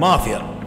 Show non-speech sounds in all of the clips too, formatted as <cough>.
مافيا.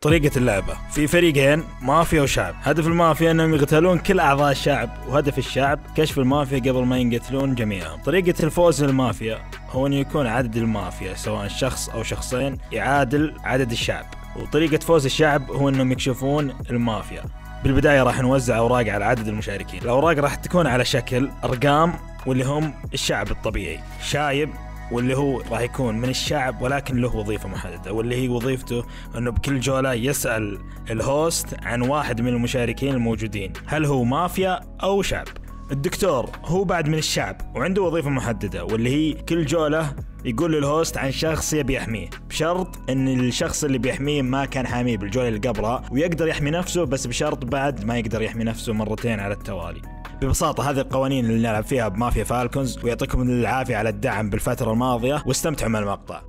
طريقة اللعبة. في فريقين مافيا وشعب. هدف المافيا إنهم يقتلون كل أعضاء الشعب وهدف الشعب كشف المافيا قبل ما ينقتلون جميعهم. طريقة الفوز للمافيا هو إنه يكون عدد المافيا سواء شخص أو شخصين يعادل عدد الشعب. وطريقة فوز الشعب هو إنهم يكشفون المافيا. بالبداية راح نوزع أوراق على عدد المشاركين. الأوراق راح تكون على شكل أرقام واللي هم الشعب الطبيعي. شايب واللي هو راح يكون من الشعب ولكن له وظيفة محددة واللي هي وظيفته إنه بكل جوله يسأل ال host عن واحد من المشاركين الموجودين هل هو مافيا أو شعب؟ الدكتور هو بعد من الشعب وعنده وظيفة محددة واللي هي كل جوله يقول لل host عن شخص يبي يحميه بشرط إن الشخص اللي بيحميه ما كان حاميه بالجولة اللي قبلها ويقدر يحمي نفسه بس بشرط بعد ما يقدر يحمي نفسه مرتين على التوالي. ببساطة هذه القوانين اللي نلعب فيها بمافيا فالكونز ويعطيكم العافية على الدعم بالفترة الماضية واستمتعوا مع المقطع.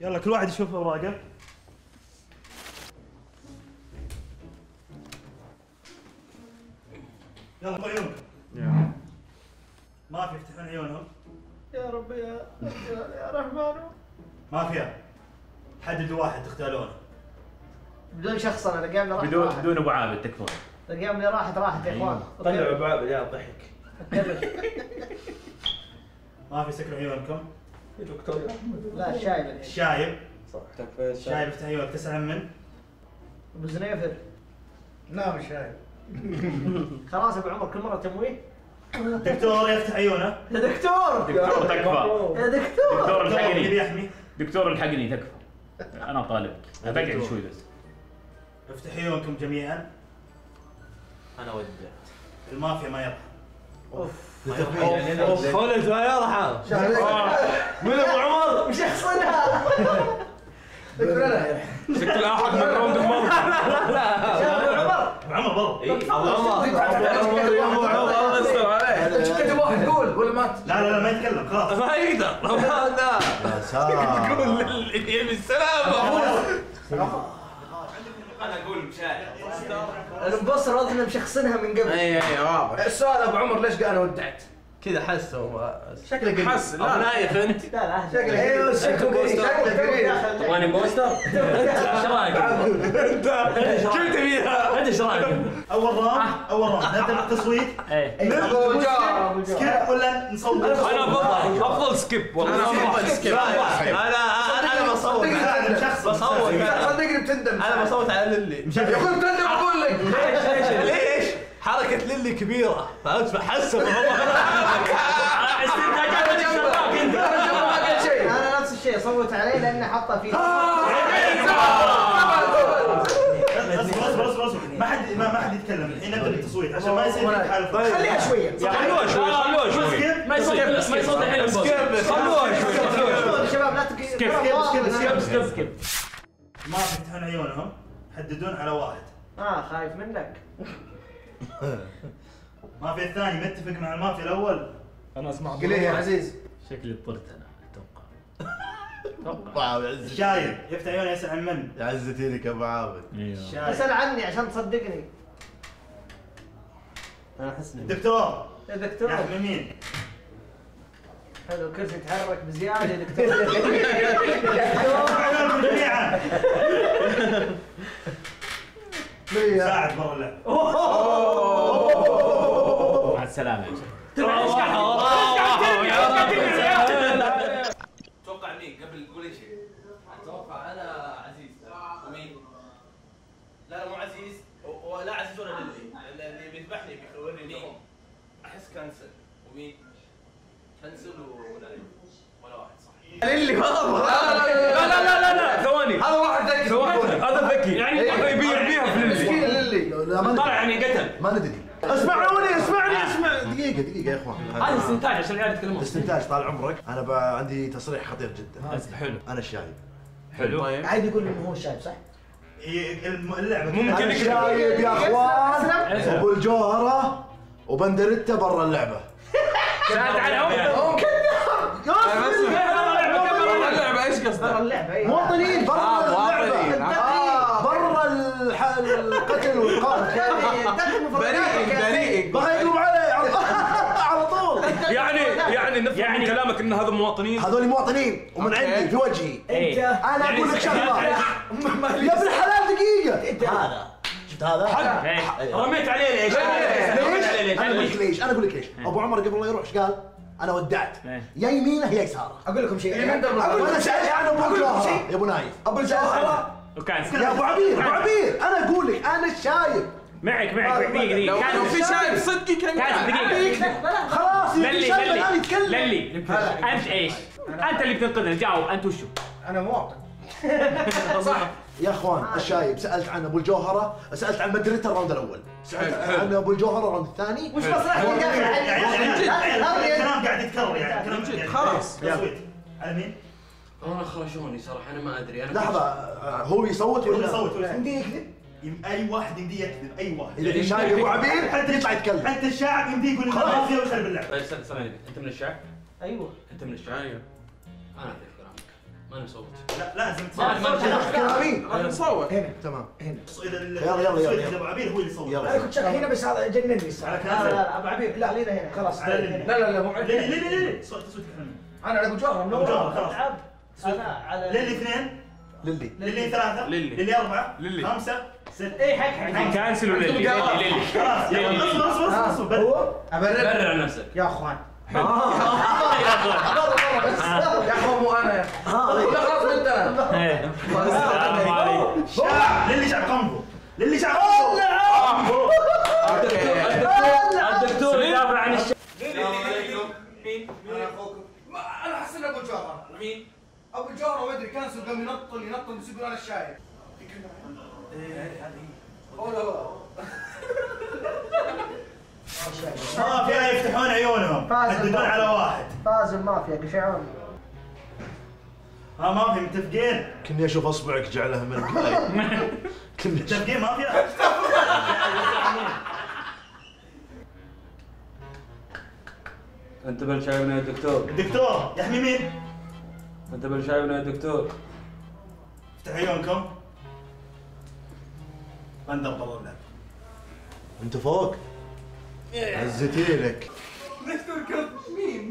يلا كل واحد يشوف أوراقه. يلا افتحوا عيونكم. ما في يفتحون عيونهم. يا رب يا يا رحمن. مافيا. حددوا واحد تختارونه. بدون شخص أنا لقيامنا راحت بدون راحت. بدون أبو عابد تكفون. لقيامنا راحت راحت يا إخوان. طلعوا بعض يا ضحك. ما في سكروا عيونكم يا دكتور. لا الشايب الحين الشايب صح تكفى شايب. افتح عيونك تسعة من أبو زنيفر. لا مش شايف <laughs> خلاص أبو عمر كل مرة تمويه. دكتور يفتح عيونه. يا دكتور! دكتور تكفى. يا دكتور! دكتور الحقني. دكتور الحقني تكفى. أنا طالبك. بقعد شوي بس. افتح عيونكم جميعا. أنا ودعت المافيا ما يرحم. خلد ما يرحم. من أبو عمر. مش يحصلها دكتور أنا شكل احد من راوند الماضي أبو عمر. أبو عمر. برضه أبو عمر. يا أبو عمر استر عليه كتب واحد قول ولا مات لا لا لا ما يتكلم خلاص. ما يقدر. لا <laughs> يا سلام قول اللي يبي السلامه أنا أقول مشاعر المبصر واضح انهم مشخصنها من قبل. أي أي واضح. السؤال أبو عمر ليش قال أنا ودعت؟ كذا حسه شكله قريب. حس. لا نايف أنت. لا لا شكله قريب. أيوه شكله قريب. شكله قريب. تبغاني booster؟ <laughs> إيش رايك؟ جبت فيها انت إيش رايك؟ أول round أول round نبدأ بالتصويت. أبو جار skip ولا نصوت؟ أنا أفضل أفضل skip. والله أنا أفضل skip. أنا أنا بصوت. شخص بصوت. صدقني بتندم. أنا بصوت على للي يا أخوي بتندم أقول لك. ليش؟ ليش؟ ليش؟ حركة للي كبيرة. فهمت بحسب <laughs> أنا نفس الشيء. صوت عليه لأنه حطه في ما حد ما ما حد يتكلم. الحين نبدأ بالتصويت عشان ما يصير في حالة خليها شوية. خلوها شوي خلوها شوي سكيب ما يصوت ما يصوت الحين البوست خلوها شوي يا شباب لا سكيب سكيب سكيب سكيب سكيب. ما في يفتحون عيونهم حددون على واحد. آه خايف منك. <laughs> ما في الثاني متفق مع المافيا الأول. أنا أسمع قل لي يا عزيز. شكلي اضطرت أنا. ابو عابد عزتي شايب. يفتح عيونه يسأل عن من؟ عزتي لك ابو عابد أيوه أسأل عني عشان تصدقني. أنا أحس اني دكتور. يا دكتور. يحمي مين؟ حلو الكرسي يتحرك بزيادة يا دكتور. <laughs> جميعا يا ساعد برا اللعب مع السلامة. يا شيخ أتوقع مين قبل تقول اي شيء أتوقع أنا عزيز ومين؟ لا لا مو عزيز و- ولا عزيز ولا للي اللي بيذبحني بيوريني احس كنسل ومين؟ كنسل ولا ولا واحد صح للي لا لا لا لا لا ثواني هذا واحد ذكي ثواني هذا ذكي يعني يبي يبيع بيها في مسكين للي للي لا ما طلع ندري. يعني قتل. ما ندري. اسمعوني اسمعني اسمع. دقيقة دقيقة يا إخوان. هذا استنتاج عشان العيال يتكلمون. استنتاج طال عمرك. أنا ب... عندي تصريح خطير جدا. حلو. أنا الشايب حلو. طيب. عادي يقول إنه هو الشايب صح؟ اللعبة. ممكن. الشايب يا إخوان. أبو الجوهرة وبندريتا برا اللعبة. ساعد على عمرك اللعبة إيش برا قصدك؟ اللعبة اي مواطنين برا آه، مواطنين. آه. برا الح- القتل والقتل <laughs> دخل مفرداتك بريء ما يقلب علي على <laughs> على طول. يعني نفهم يعني- من كلامك إن هذا مواطنين. هذول مواطنين ومن أوكي. عندي في وجهي. إيه. أنا يعني أقول لك س- شغلة. يا أبن الحلال دقيقة. هذا. شفت هذا؟ حق. إيه. رميت عليه ليش؟ أنا أقول لك ليش؟ أنا أقول لك ليش؟ أبو عمر قبل لا يروح إيش قال؟ أنا ودعت. إيه. يا يمينه يا يساره. أقول لكم شيء. أقول لكم سألت شيء. عن أبو شيء. يا أبو نايف. أبو الجوهره وكان يا أبو عبير أبو عبير أنا أقول لك أنا الشايب معك معك دقيقة لو دقيقة كان في شايب صدقي كان دقيقة خلاص للي شايب الان للي يتكلم. للي. أنت إيش؟ أنت اللي بتنقذنا جاوب. أنت وشو؟ أنا مواطن. <laughs> يا أخوان الشايب سألت عن أبو الجوهرة سألت عن مدريد ال round الأول. سألت. عن أبو الجوهرة ال round الثاني. وش الكلام قاعد يتكرر يعني خلاص. على مين؟ أنا خرجوني صراحة أنا ما ادري أنا لحظه آه، هو يصوت هو ولا يصوت ولا؟ يمديه يكذب اي واحد يمديه يكذب اي واحد اذا في شايب ابو عبير حتى يطلع يتكلم حتى الشاعر يمديه يقول خلاص. خلاص ويخرب اللعب طيب استنى استنى انت من الشعب؟ أيوه انت من الشعب؟ أيوه أنا اعرف كلامك ما نصوت لا لازم ما- ما- تصوت. كلامي راح نصور هنا تمام هنا يلا، يلا، يلا. ابو عبير هو اللي يلا. أنا كنت شاك هنا بس هذا جنني كذا. لا لا لا ابو عبير لا لينا هنا خلاص. لا لا لا عندي ليه ليه ليه صوت كلام أنا على ابو جوهره من أبو جوهرة، اول خلاص. أنا على للي اثنين؟ للي. للي ثلاثة؟ للي. للي أربعة؟ للي. خمسة؟ ستة؟ اي حق حق. كانسل ولا اللي للي. للي. خلاص. اصبر اصبر اصبر. هو؟ أبرر. برر نفسك. يا أخوان. يا أخوان مو أنا. يا لا خلاص انت. أنا إيه. للي شعب قنفو للي شعب قنفو الدكتور يدافع عن الشعب أنا اخوكم ما أنا احس انه ابو جوهره مين؟ ابو جوهره ما ادري كانسل قام ينطل ينطل بس يقول أنا الشايب مافيا يفتحون عيونهم. فاز يحددون المافيا. على واحد. فاز المافيا قشعون ها مافيا متفقين؟ كني أشوف أصبعك جعلها <laughs> من كني متفقين؟ مافيا أنت بل شايبنا يا دكتور الدكتور يحمي مين؟ انت بل شايبنا يا دكتور افتح عيونكم بندر اللعب انت فوق عزتي لك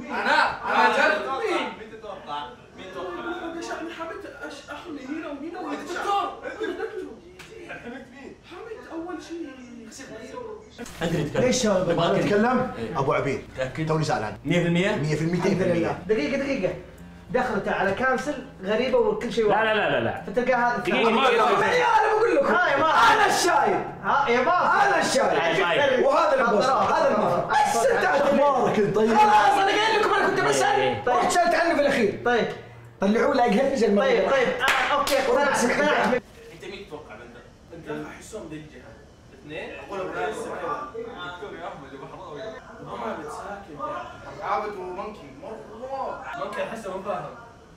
أنا أنا جد مين؟ مين تتوقع؟ مين تتوقع؟ ليش أنا حمد احمي هنا وهنا وهنا الدكتور حمد مين؟ حمد اول شيء تتكلم ليش هذا نبغاك انت. تكلم ابو عبير تاكد توني عنه 100% 100% الحمد لله دقيقة دقيقة دخلته على كانسل غريبة وكل شيء لا لا لا لا لا. فتلقى هذا يا أنا بقول لكم. ها يا ما. أنا الشايب. ها يا ما. أنا الشايب. وهذا البوس هذا المفروض. بس انت أخبارك أنت؟ طيب خلاص أنا قايل لكم أنا كنت. بسأل. رحت سالت عنه في الأخير. طيب. طلعوا له يقهرني المره طيب طيب. آه أوكي. اقتنعت اقتنعت أنت مين تتوقع بندر؟ أنت احسهم ذي الجهه اثنين. أقول ابو ناس دكتور يا احمد ابو حضاره عابد ساكن عابد ومنكي. مره ممكن احسه مو فاهم.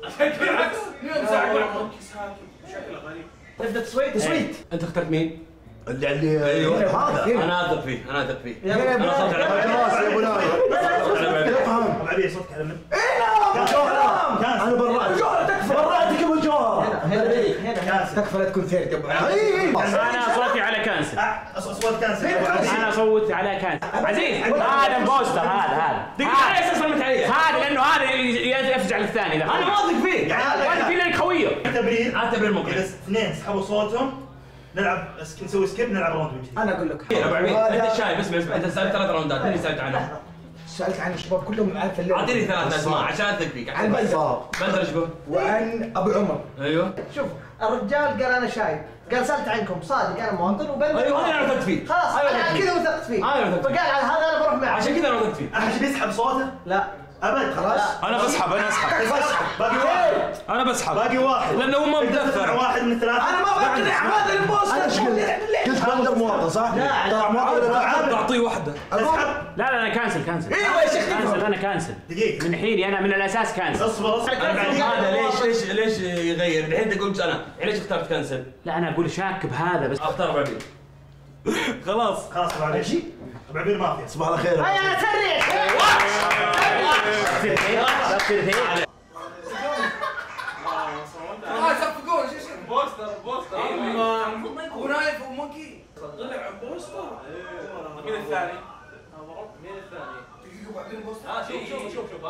عشان كذا عكس اليوم ساعه منكي ساكن بشكل غريب نبدا تصويت تصويت أنت اخترت مين؟ اللي اللي أيوه. هذا. أنا أثق فيه أنا أثق فيه. يا أنا صوت على خلاص يا ابو نايف أفهم. ابو عبير صوتك على من؟ أنا برأتك برأتك ابو الجوهر هنا هنا تكفى لا تكون third يا ابو علي أنا صوتي كانسل اصوات كانسل أنا اصوت على كانسل عزيز هذا بوستر هذا هذا. دقيقة على أساس رميت عليه هذا لأنه هذا يفزع للثاني. أنا ما اثق فيه. واثق فيه لانك خويه تبرير. اعتبر الموقع إذا اثنين سحبوا صوتهم نلعب نسوي skip نلعب round من جديد أنا أقول لك. أبو هذا- أنت شايب اسمع اسمع أنت سألت ثلاث راوندات مين اللي سألت عنه؟ سألت عن الشباب كلهم عارف اللعبه أعطيني ثلاث أسماء عشان أثق فيك. عن بندر بندر إيش يقول؟ وعن أبو عمر. أيوه. شوف الرجال قال أنا شايب. قال سألت عنكم صادق أنا مواطن وبندر أيوه هذا أنا وثقت فيه. خلاص أيوة، أنا. كذا وثقت فيه. أيوة، وثقت فيه. فقال على هذا أنا بروح معه عشان كذا أنا وثقت فيه احد بيسحب صوته؟ لا. أبد خلاص. أنا بسحب أنا أسحب. باقي واحد. أنا بسحب. باقي واحد. لأنه هو ما مدفع. واحد من الثلاثه أنا ما بقتنع هذا البوس أنا إيش قلت؟ قلت بندر مواطن صح؟ لا، طلع مواطن ولا لا؟ تعطيه واحدة. تسحب لا لا أنا كانسل كانسل. أيوه يا شيخ كانسل أنا كانسل. دقيقة. من حيني أنا من الأساس كانسل. أصبر أصبر. أنا بعد هذا ليش ليش ليش يغير؟ الحين انت قلت ليش اخترت كنسل؟ لا أنا أقول شاك بهذا بس. أختار أبو عبيد خلاص. خلاص أبو عبير أبو عبير مافيا صباح الخير. هيا أنا سريع. آه بوستر بوستر ابو نايف ومونكي طلع بوستر مين الثاني؟ مين الثاني؟ وبعدين بوس ها شوف شوف شوف شوف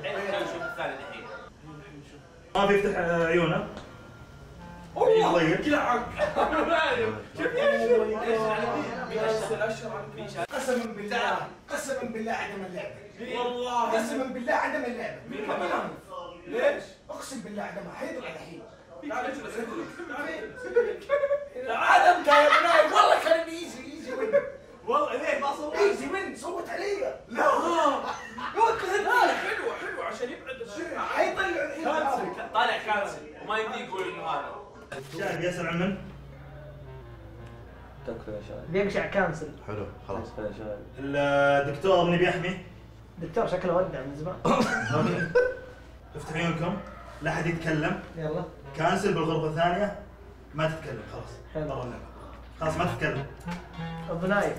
الحين نشوف الثاني الحين ما بيفتح عيونه والله. كذا عق قسما بالله قسما بالله عدم اللعبه والله. قسما بالله عدم كمان؟ ليش؟ اقسم بالله عدمها حيطلع الحين عدم يا بناي والله كان easy easy win؟ والله ليه ما صوت. easy win؟ صوت علي. لا. لا. حلو حلو عشان يبعد حيطلع الحين طالع كانسل وما يمدي يقول إنه هذا. شاهد يسأل عن من؟ تكفى يا بيقشع كانسل. حلو خلاص. تكفى يا شايب الدكتور ابني بيحمي. دكتور شكله ودع من زمان. <laughs> افتح عيونكم. لا حد يتكلم. يلا. كانسل بالغرفة الثانية. ما تتكلم خلاص. حلو. برا اللعبة خلاص ما تتكلم. أبو نايف.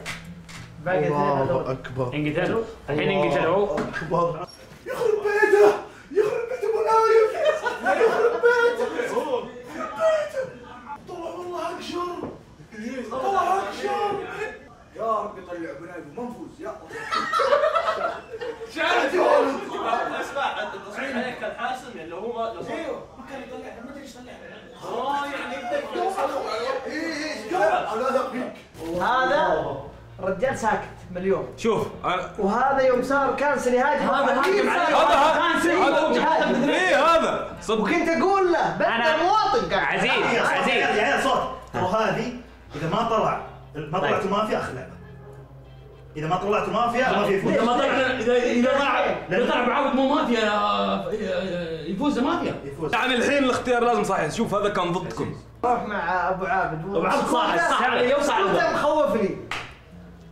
باقي اثنين الله أكبر. انقتلوا. الحين انقتلوا. أكبر. يخرب بيته! يخرب بيت ابو نايف! <laughs> رب يطلع ابو نايف منفوز يا ولد اسمع عليك كان حاسم اللي هو ما لو صار أيوه ما كان يطلع ما أدري إيش طلع آه يعني أنا اثق فيك. هذا رجال ساكت مليون. شوف أنا وهذا يوم صار كانسل يهاجم هذا هاجم عليه. هذا كانسل هذا إيه هذا. صدق. وكنت أقول له أنا- بدل مواطن قاعد عزيز عزيز. يا عيال صوت. ترى هذه إذا ما طلع ما طيب. طلعتوا مافيا اخر لعبة. إذا ما طلعتوا مافيا ما في إذا فوز ما طلع اذا إذا طلع إذا طلع بعود مو مافيا آه، يفوز مافيا يفوز. يعني الحين الاختيار لازم صحيح. شوف هذا كان ضدكم. روح مع أبو عابد. أبو عابد صاحب، يوصل على سكوته ذا. مخوفني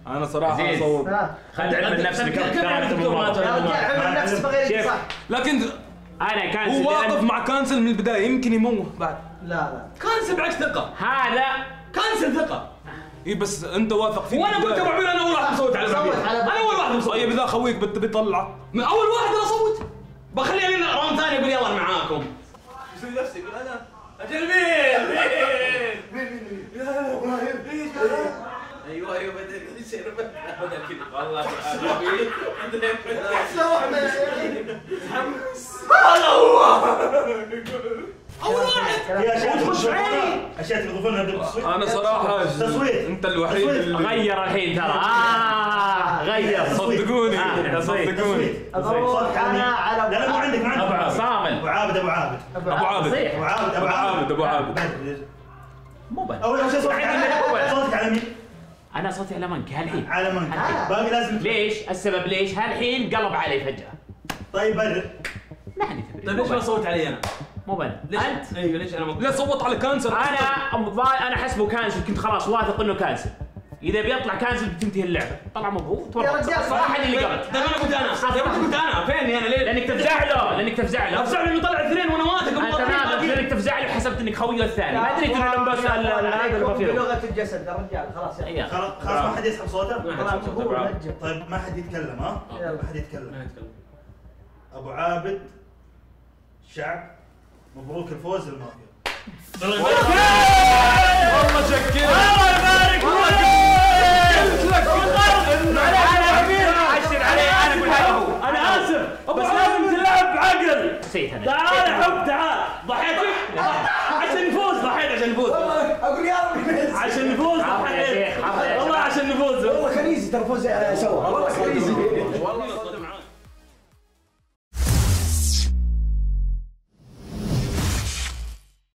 أنا صراحة ها؟ خلي علم النفس ابو علم النفس بغير شيف. صح لكن أنا كانسل هو واقف مع كانسل من البداية يمكن يموه بعد. لا لا. كانسل بعكس ثقه هذا كانسل ثقه اي بس أنت واثق فيه وأنا البداية. أبو عبيد أنا أول واحد بصوت على صوت على أنا أول واحد بصوت طيب إذا خويك بيطلع من أول واحد أنا أصوت. بخليه لين round ثاني أقول يلا أنا معاكم. يسوي نفسه يقول أنا. أجل مين؟ مين؟ أيوه أيوه بدل يصير بدل كذا. والله في أشياء تضيفونها اشياء تضيفونها قبل التصويت أنا صراحة تصويت. أنت الوحيد تصويت. اللي غير الحين ترى. آه غير. صدقوني. آه،. صدقوني. أروح أنا على لا لا مو عندك مو عندك. أبو صامل. أبو عابد. أبو عابد أبو عابد. صيح. أبو عابد أبو عابد. أبو عابد. مو بد أول شيء صوتك على صوتك على مين؟ أنا صوتي على منك. هالحين. على من؟ آه. باقي لازم ليش؟ السبب ليش؟ هالحين قلب علي فجأة. طيب برر. ما عندي تبرير طيب ليش ما صوت علي أنا؟ مو بد ليش؟ أنت. أيوه ليش أنا ما لا صوت على كانسل أنا أنا حسبه كانسل كنت خلاص واثق إنه كانسل إذا بيطلع كانسل بتنتهي اللعبة. طلع مو هو يا رجال صراحة. اللي قبل. طيب أنا قلت أنا. طيب أنا قلت أنا. فيني أنا ليه؟ لأنك تفزع له. لأنك تفزع له. أفزع إنه طلع اثنين وأنا واثق انت ما لأنك تفزع له حسبت إنك خويه الثاني. ما دريت انه لما بس هذا بلغة الجسد يا رجال. خلاص إيه. خلاص خلاص ما حد يسحب صوته؟ طيب ما حد يتكلم ها؟ ما حد يتكلم. أبو عابد شعب. مبروك الفوز للمافيا. والله شكيت الله يبارك. قلت لك عشر عليه أنا أقول هذا هو. أنا آسف. بس لازم تلعب بعقل. نسيت أنا. تعال حب تعال. ضحيت عشان نفوز. ضحيت عشان نفوز. أقول يا رب عشان نفوز. ضحيت والله. عشان نفوز. والله ايزي ترى فوز سوا والله ايزي والله.